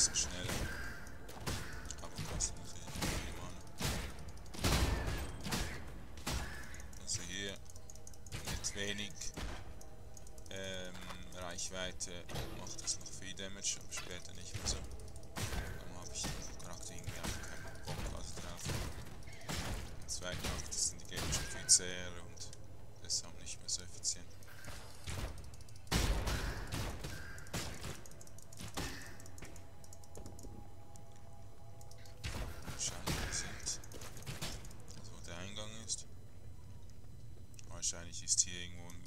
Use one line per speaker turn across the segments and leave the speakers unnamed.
bisschen schneller. Aber das nicht viel Mana. Also hier mit wenig ähm, Reichweite macht das noch viel Damage, aber später nicht mehr so. Dann habe ich den Charakter irgendwie auch keinen Bock drauf. Im zweiten Akt sind die Gegner schon viel zäher und deshalb nicht mehr so effizient. he's TAing one.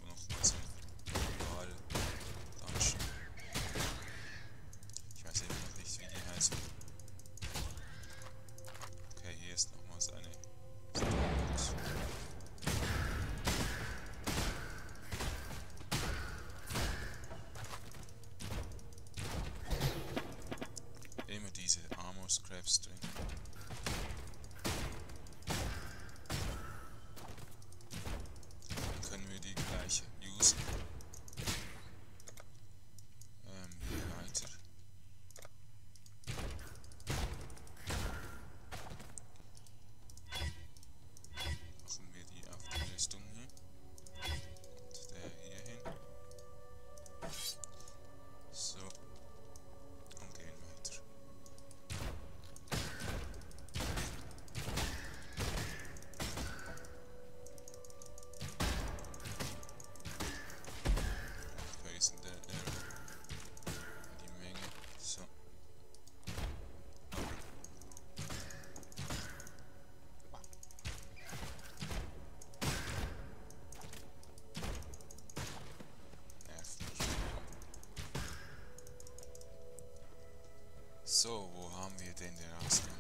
So, wo haben wir denn den Rasen?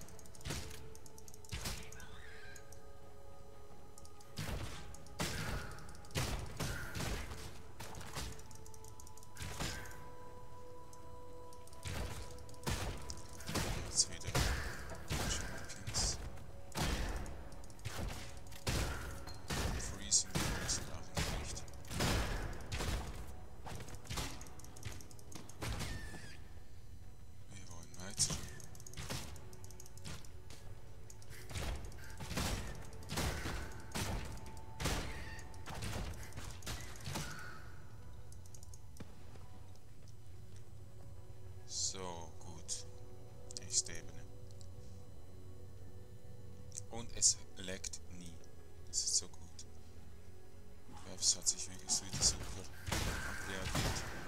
So, gut. Nächste Ebene. Und es leckt nie. Das ist so gut. Webs hat sich wirklich wieder super reagiert.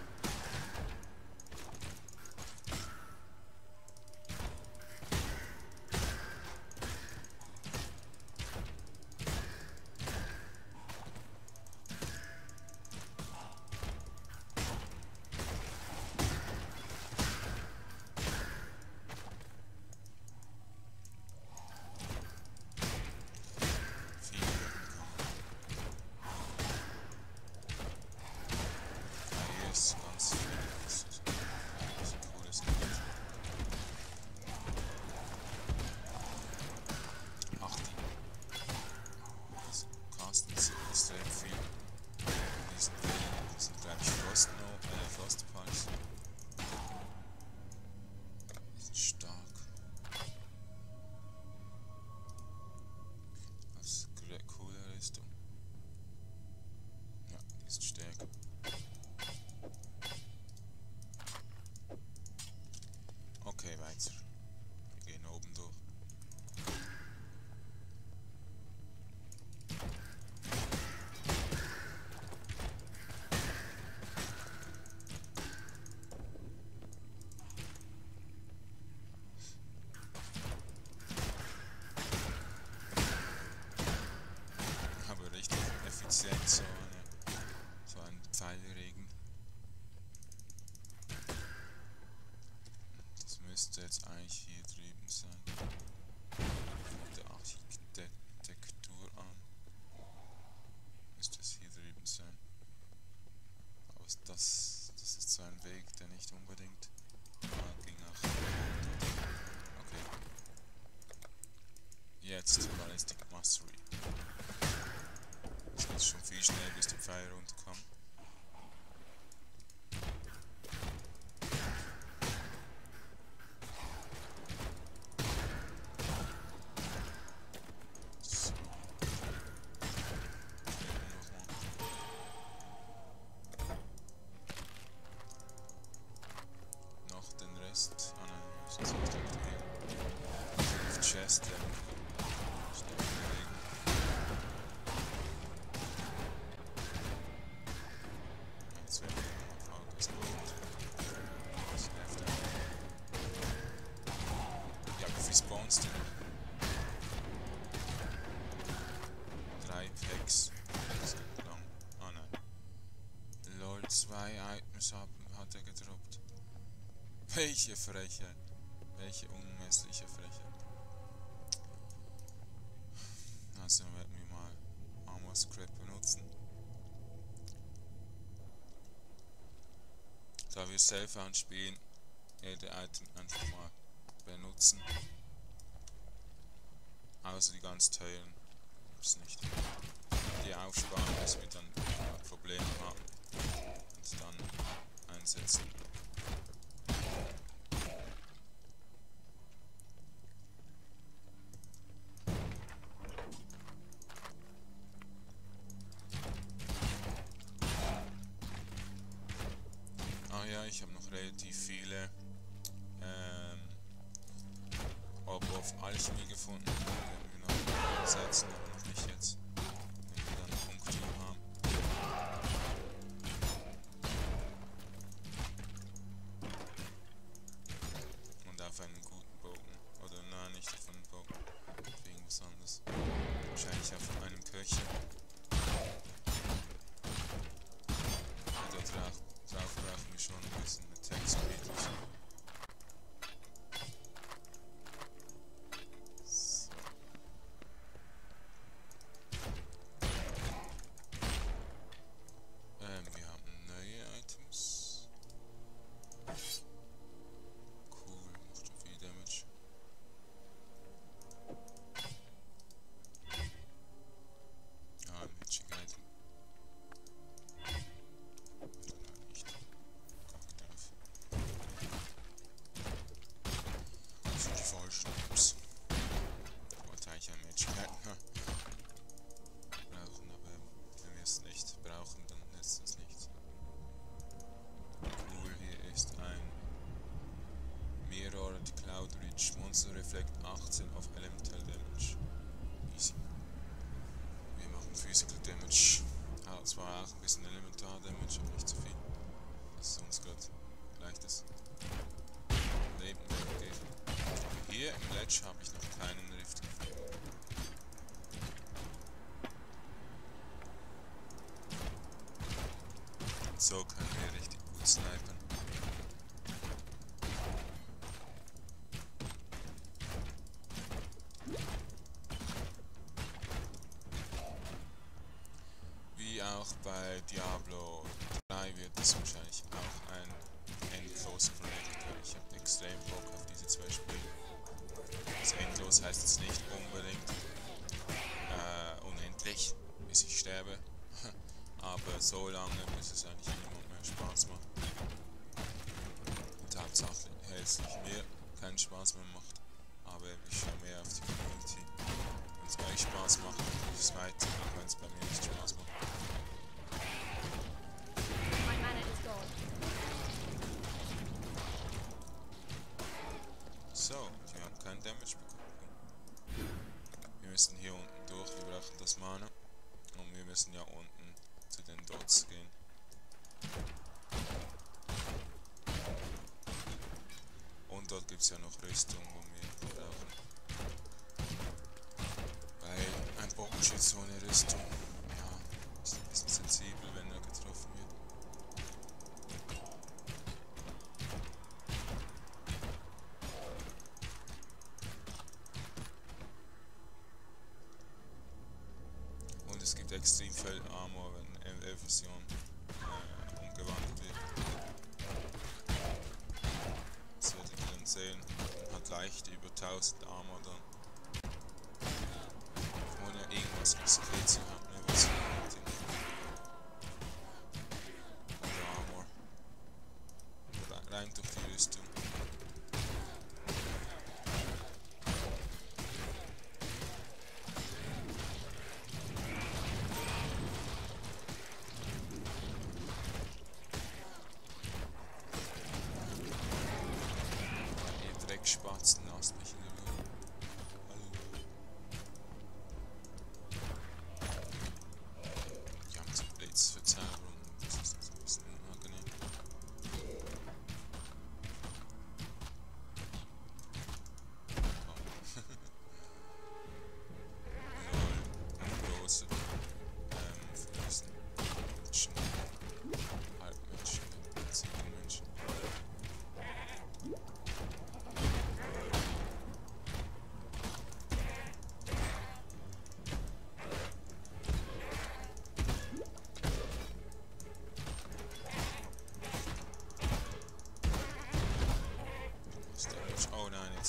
Zwei Items hat, hat er gedroppt. Welche Frechheit. Welche unmessliche Frechheit. Also werden wir mal Armor Scrap benutzen. Da wir Self-Found spielen, jede Item einfach mal benutzen. Außer die ganz teuren. Gibt's nicht. Die aufsparen, bis wir dann Probleme haben. Und dann einsetzen. Ah ja, ich habe noch relativ viele ähm, Ob auf Alchemie gefunden. Werden wir Irgendwas anderes. Wahrscheinlich auf einem Köcher. Und da drauf, drauf brauchen wir schon ein bisschen Attack Speed. Ledge habe ich noch keinen Rift gefunden. So können wir richtig gut snipen. Wie auch bei Diablo 3 wird es wahrscheinlich auch ein Endlos-Projekt, weil ich habe extrem Bock auf diese zwei Spiele. Endlos heißt jetzt nicht unbedingt äh, unendlich, bis ich sterbe, aber so lange, bis es eigentlich niemand mehr Spaß macht. Und hauptsächlich hässlich mir keinen Spaß mehr macht, aber ich schaue mehr auf die Community. Wenn es euch Spaß macht, ist es weiter, auch wenn es bei mir nicht Spaß macht. Brauchen das Mana. Und wir müssen ja unten zu den Dots gehen. Und dort gibt es ja noch Rüstung, wo wir brauchen. Weil ein Bogenschütze ohne Rüstung, ja, ist ein bisschen sensibel, wenn er getroffen wird. Und es gibt extrem viel Armor, wenn ML-Version äh, umgewandelt wird. Das werdet ihr dann sehen. Man hat leicht über 1000 Armor dann. Ohne irgendwas geskillt zu haben, schwarzen.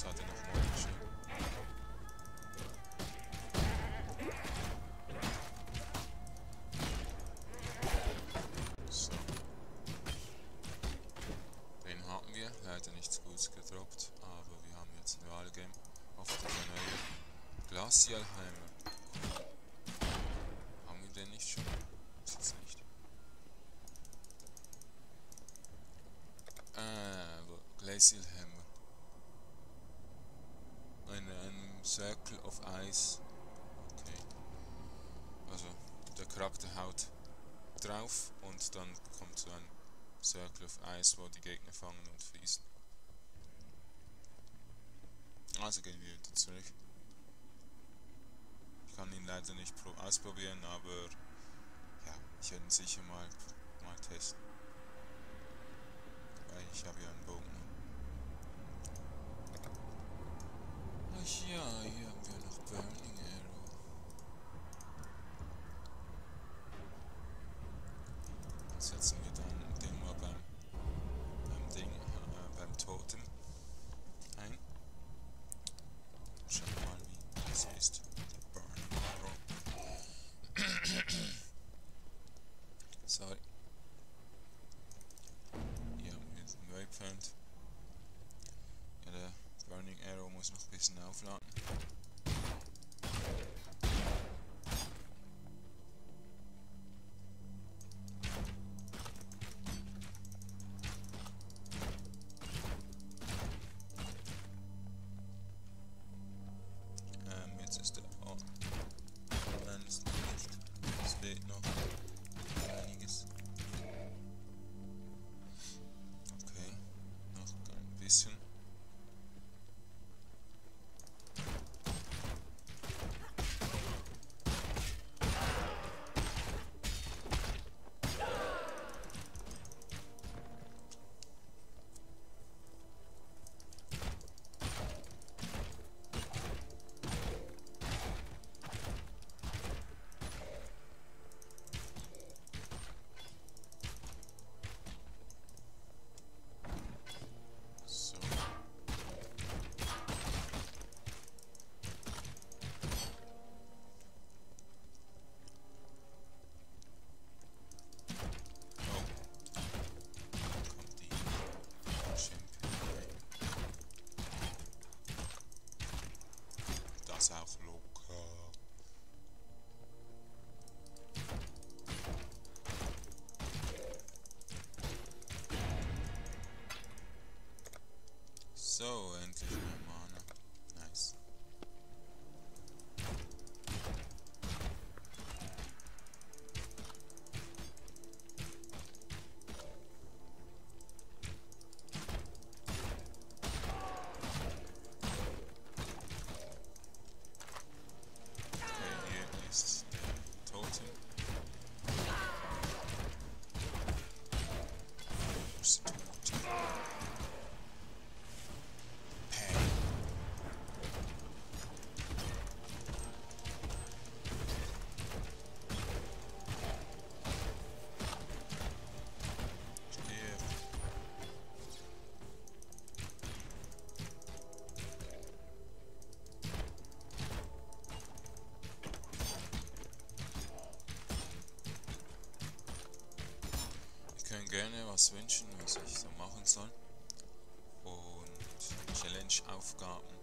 Noch mal geschrieben. So. Den haben wir. Leider nichts Gutes gedroppt, aber wir haben jetzt ein Wahlgame auf der neue Glacialheimer. Haben wir den nicht schon? Ist jetzt nicht. Ah, wo- Glacial Hammer. Ein, ein Circle of Ice. Okay. Also, der Charakter haut drauf und dann kommt so ein Circle of Ice, wo die Gegner fangen und fließen. Also gehen wir wieder zurück. Ich kann ihn leider nicht pro ausprobieren, aber ja, ich werde ihn sicher mal, mal testen. Weil ich habe ja einen Bogen. Ach ja, hier haben wir noch Burning Arrow. Dann setzen wir dann den mal beim, beim Ding, äh, beim Totem ein. Schauen wir mal, wie das ist. Der Burning Arrow. Sorry. Hier haben wir den Waypoint. Ja, der Burning Arrow muss noch ein gerne was wünschen, was ich so machen soll. Und Challenge-Aufgaben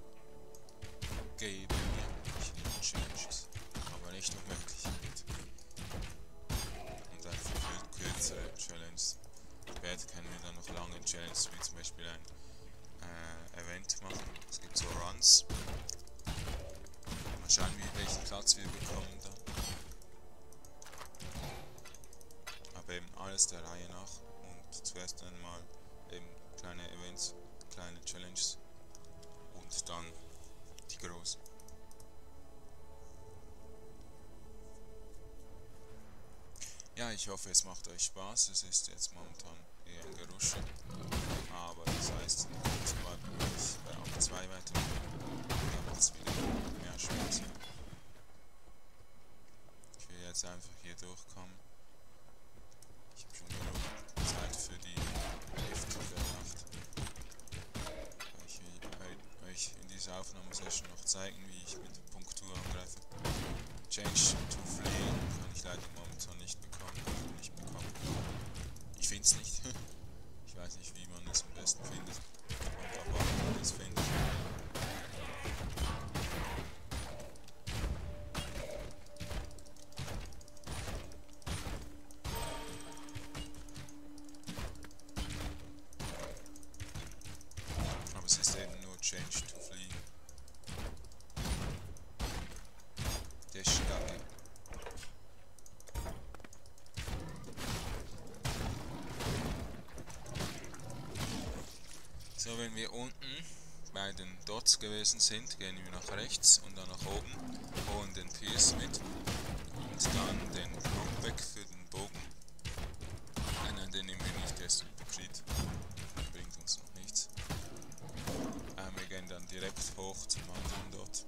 geben mir. Ich liebe Challenges, aber nicht Möglichkeit. Und einfach viel kürzere Challenges. Später können wir dann noch lange Challenges, wie zum Beispiel ein, äh, Event machen. Es gibt so Runs. Mal schauen, wie, welchen Platz wir bekommen alles der Reihe nach. Und zuerst einmal eben kleine Events, kleine Challenges und dann die großen. Ja, ich hoffe, es macht euch Spaß. Es ist jetzt momentan eher ein Gerusche. Aber das heißt, ich bei Auge 2 weitermache, dann macht es wieder mehr Spaß. Ich will jetzt einfach hier durchkommen. Wir unten bei den Dots gewesen sind, gehen wir nach rechts und dann nach oben, holen den Pierce mit und dann den Knockback für den Bogen. Nein, nein, den nehmen wir nicht, der ist Supercrit. Bringt uns noch nichts. Ähm, wir gehen dann direkt hoch zum anderen Dot